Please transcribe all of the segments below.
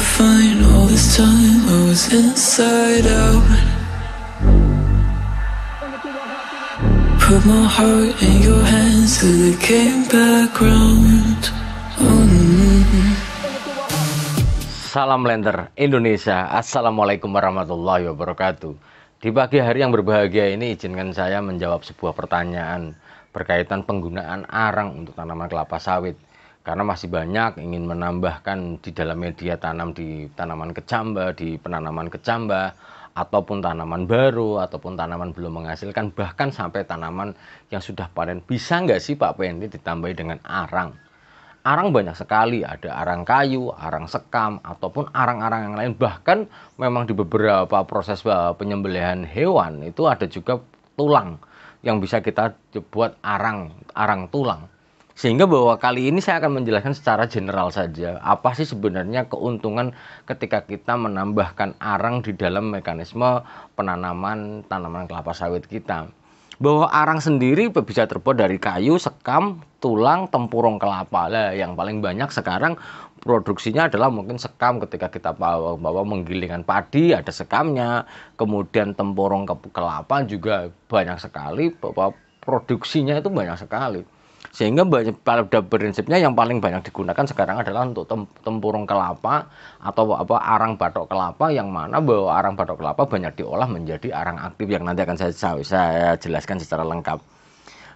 fine all this time. I was inside out. Put my heart in your hands till it came back round. Salam Lenter Indonesia Assalamualaikum warahmatullahi wabarakatuh Di pagi hari yang berbahagia ini izinkan saya menjawab sebuah pertanyaan Berkaitan penggunaan arang untuk tanaman kelapa sawit Karena masih banyak ingin menambahkan di dalam media tanam di tanaman kecamba Di penanaman kecamba Ataupun tanaman baru Ataupun tanaman belum menghasilkan Bahkan sampai tanaman yang sudah panen. Bisa nggak sih Pak Pendi ditambahi dengan arang? Arang banyak sekali. Ada arang kayu arang sekam ataupun arang-arang yang lain. Bahkan memang di beberapa proses eh, penyembelihan hewan itu ada juga tulang yang bisa kita buat arang arang tulang sehingga bahwa kali ini saya akan menjelaskan secara general saja apa sih sebenarnya keuntungan ketika kita menambahkan arang di dalam mekanisme penanaman tanaman kelapa sawit kita. Bahwa arang sendiri bisa terbuat dari kayu, sekam, tulang, tempurung kelapa. Lah yang paling banyak sekarang produksinya adalah mungkin sekam ketika kita bawa, bawa menggilingan padi ada sekamnya, kemudian tempurung kelapa juga banyak sekali bahwa produksinya itu banyak sekali sehingga pada prinsipnya yang paling banyak digunakan sekarang adalah untuk tempurung kelapa atau apa arang batok kelapa yang mana bahwa arang batok kelapa banyak diolah menjadi arang aktif yang nanti akan saya, saya jelaskan secara lengkap.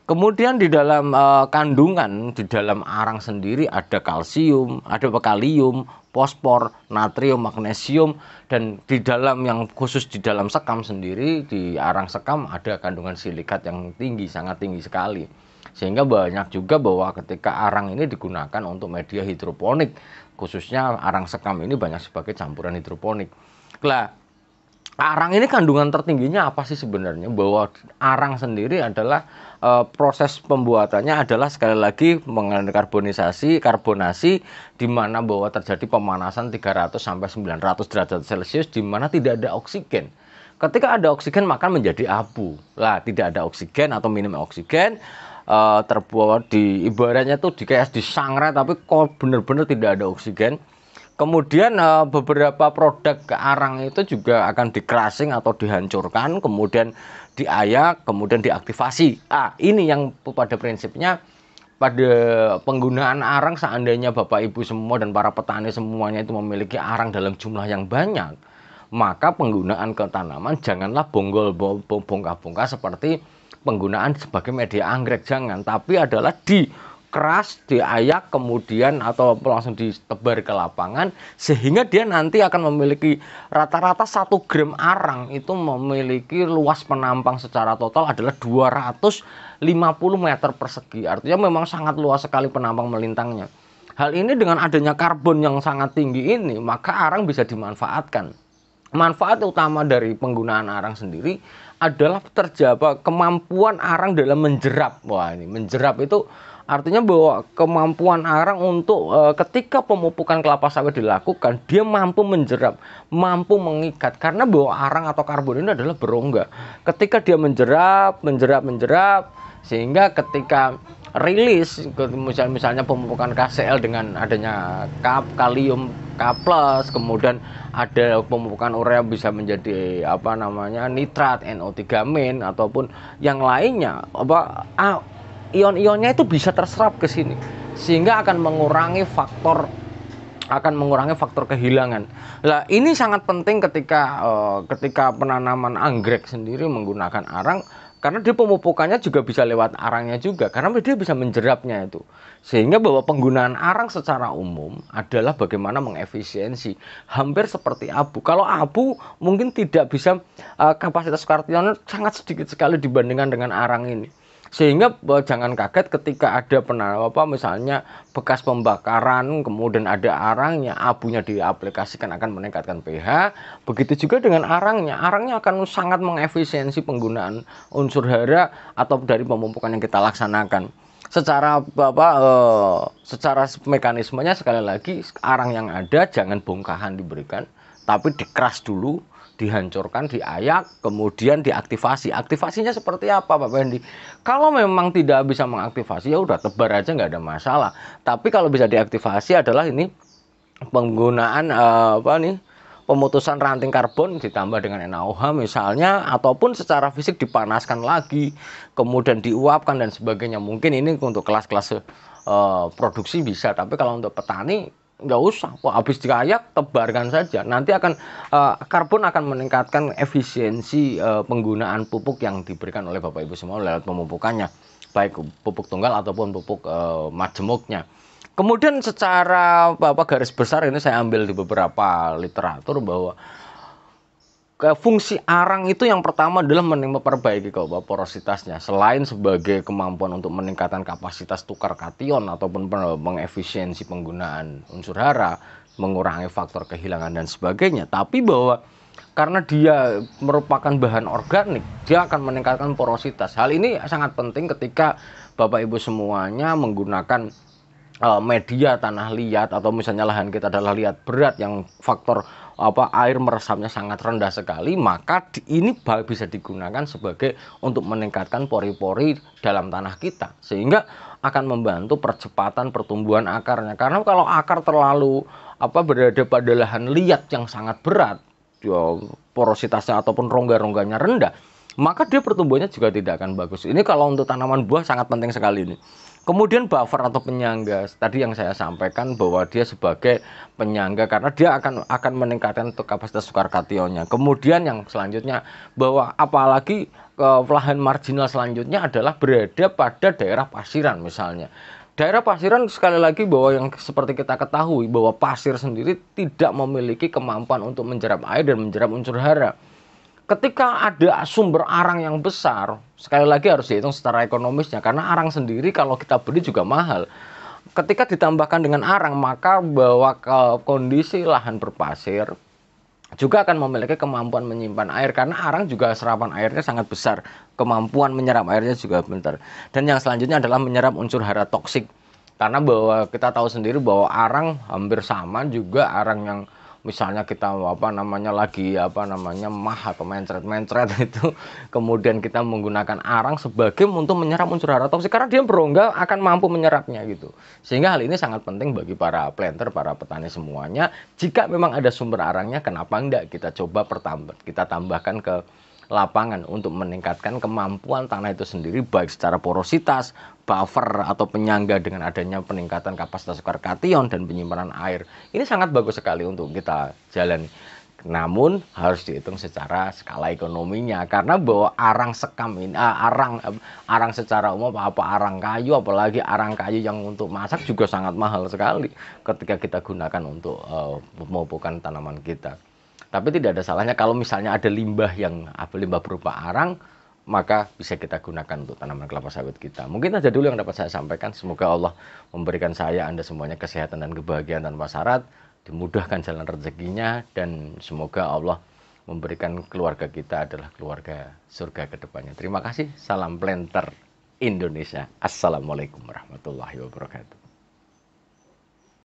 Kemudian di dalam uh, kandungan di dalam arang sendiri ada kalsium, ada kalium, fosfor, natrium, magnesium dan di dalam yang khusus di dalam sekam sendiri di arang sekam ada kandungan silikat yang tinggi, sangat tinggi sekali sehingga banyak juga bahwa ketika arang ini digunakan untuk media hidroponik khususnya arang sekam ini banyak sebagai campuran hidroponik. Lah arang ini kandungan tertingginya apa sih sebenarnya? Bahwa arang sendiri adalah e, proses pembuatannya adalah sekali lagi mengenai karbonisasi karbonasi di mana bahwa terjadi pemanasan 300 sampai 900 derajat celcius di mana tidak ada oksigen. Ketika ada oksigen maka menjadi abu. Lah tidak ada oksigen atau minim oksigen uh, terbuat di ibaratnya tuh di kayak di sangrai tapi kok bener-bener tidak ada oksigen. Kemudian uh, beberapa produk arang itu juga akan di crushing atau dihancurkan kemudian diayak kemudian diaktifasi. Ah ini yang pada prinsipnya pada penggunaan arang seandainya Bapak Ibu semua dan para petani semuanya itu memiliki arang dalam jumlah yang banyak maka penggunaan ke tanaman janganlah bonggol bongkah-bongkah seperti penggunaan sebagai media anggrek jangan. Tapi adalah di keras diayak kemudian atau langsung ditebar ke lapangan sehingga dia nanti akan memiliki rata-rata satu gram arang. Itu memiliki luas penampang secara total adalah 250 meter persegi. Artinya memang sangat luas sekali penampang melintangnya. Hal ini dengan adanya karbon yang sangat tinggi ini maka arang bisa dimanfaatkan. Manfaat utama dari penggunaan arang sendiri adalah terjaba kemampuan arang dalam menjerap. Wah, ini menjerap itu artinya bahwa kemampuan arang untuk e, ketika pemupukan kelapa sawit dilakukan, dia mampu menjerap, mampu mengikat karena bahwa arang atau karbon ini adalah berongga. Ketika dia menjerap, menjerap, menjerap sehingga ketika rilis misalnya misalnya pemupukan KCl dengan adanya kap kalium K plus kemudian ada pemupukan urea bisa menjadi apa namanya nitrat NO3 min ataupun yang lainnya apa ion-ionnya itu bisa terserap ke sini sehingga akan mengurangi faktor akan mengurangi faktor kehilangan. Lah ini sangat penting ketika uh, ketika penanaman anggrek sendiri menggunakan arang karena dia pemupukannya juga bisa lewat arangnya juga karena dia bisa menjerapnya itu. Sehingga bahwa penggunaan arang secara umum adalah bagaimana mengefisiensi. Hampir seperti abu. Kalau abu mungkin tidak bisa uh, kapasitas kartionnya sangat sedikit sekali dibandingkan dengan arang ini sehingga jangan kaget ketika ada pernah apa misalnya bekas pembakaran kemudian ada arangnya abunya diaplikasikan akan meningkatkan pH. Begitu juga dengan arangnya. Arangnya akan sangat mengefisiensi penggunaan unsur hara atau dari pemupukan yang kita laksanakan. Secara apa e, secara mekanismenya sekali lagi arang yang ada jangan bongkahan diberikan tapi dikeras dulu dihancurkan, diayak, kemudian diaktifasi. Aktivasinya seperti apa Pak Fendi? Kalau memang tidak bisa mengaktifasi ya udah tebar aja nggak ada masalah. Tapi kalau bisa diaktifasi adalah ini penggunaan uh, apa nih pemutusan ranting karbon ditambah dengan NaOH misalnya ataupun secara fisik dipanaskan lagi kemudian diuapkan dan sebagainya mungkin ini untuk kelas-kelas uh, produksi bisa tapi kalau untuk petani nggak usah. Kok habis dikayak tebarkan saja. Nanti akan uh, karbon akan meningkatkan efisiensi uh, penggunaan pupuk yang diberikan oleh bapak ibu semua lewat pemupukannya. Baik pupuk tunggal ataupun pupuk uh, majemuknya. Kemudian secara apa garis besar ini saya ambil di beberapa literatur bahwa fungsi arang itu yang pertama adalah memperbaiki porositasnya selain sebagai kemampuan untuk meningkatkan kapasitas tukar kation ataupun mengefisiensi penggunaan unsur hara mengurangi faktor kehilangan dan sebagainya. Tapi bahwa karena dia merupakan bahan organik dia akan meningkatkan porositas. Hal ini sangat penting ketika Bapak Ibu semuanya menggunakan uh, media tanah liat atau misalnya lahan kita adalah liat berat yang faktor apa air meresapnya sangat rendah sekali maka di, ini bisa digunakan sebagai untuk meningkatkan pori-pori dalam tanah kita sehingga akan membantu percepatan pertumbuhan akarnya. Karena kalau akar terlalu apa berada pada lahan liat yang sangat berat ya, porositasnya ataupun rongga-rongganya rendah maka dia pertumbuhannya juga tidak akan bagus ini kalau untuk tanaman buah sangat penting sekali ini Kemudian buffer atau penyangga tadi yang saya sampaikan bahwa dia sebagai penyangga karena dia akan akan meningkatkan kapasitas sukar kationnya. Kemudian yang selanjutnya bahwa apalagi ke lahan marginal selanjutnya adalah berada pada daerah pasiran misalnya. Daerah pasiran sekali lagi bahwa yang seperti kita ketahui bahwa pasir sendiri tidak memiliki kemampuan untuk menjerap air dan menjerap unsur hara ketika ada sumber arang yang besar, sekali lagi harus dihitung secara ekonomisnya karena arang sendiri kalau kita beli juga mahal. Ketika ditambahkan dengan arang, maka bahwa kondisi lahan berpasir juga akan memiliki kemampuan menyimpan air karena arang juga serapan airnya sangat besar, kemampuan menyerap airnya juga bentar. Dan yang selanjutnya adalah menyerap unsur hara toksik. Karena bahwa kita tahu sendiri bahwa arang hampir sama juga arang yang misalnya kita apa namanya lagi apa namanya mah atau mencret-mencret itu kemudian kita menggunakan arang sebagai untuk menyerap unsur hara toksik karena dia berongga akan mampu menyerapnya gitu. Sehingga hal ini sangat penting bagi para planter para petani semuanya. Jika memang ada sumber arangnya kenapa enggak kita coba pertambah kita tambahkan ke lapangan untuk meningkatkan kemampuan tanah itu sendiri baik secara porositas, buffer atau penyangga dengan adanya peningkatan kapasitas sukar kation dan penyimpanan air. Ini sangat bagus sekali untuk kita jalan. Namun harus dihitung secara skala ekonominya karena bahwa arang sekam ini ah, arang arang secara umum apa arang kayu apalagi arang kayu yang untuk masak juga sangat mahal sekali ketika kita gunakan untuk uh, pemupukan tanaman kita. Tapi tidak ada salahnya kalau misalnya ada limbah yang apa limbah berupa arang, maka bisa kita gunakan untuk tanaman kelapa sawit kita. Mungkin aja dulu yang dapat saya sampaikan. Semoga Allah memberikan saya, Anda semuanya kesehatan dan kebahagiaan tanpa syarat, dimudahkan jalan rezekinya, dan semoga Allah memberikan keluarga kita adalah keluarga surga ke depannya. Terima kasih. Salam planter Indonesia. Assalamualaikum warahmatullahi wabarakatuh.